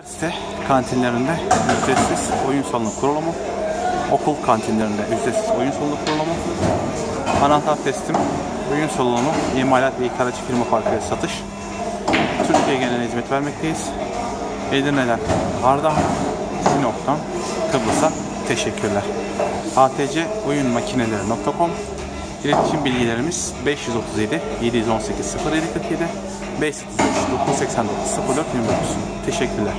Üniversite kantinlerinde ücretsiz oyun salonu kurulumu, okul kantinlerinde ücretsiz oyun salonu kurulumu, anahtar teslim, oyun salonu, imalat ve ikalatçı firma farkıyla satış, Türkiye genel hizmet vermekteyiz. Edirne'den Ardahan, Sinop'tan Kıbrıs'a teşekkürler. atcoyunmakineleri.com İletişim bilgilerimiz 537 718 0747 533 989 0429. Teşekkürler.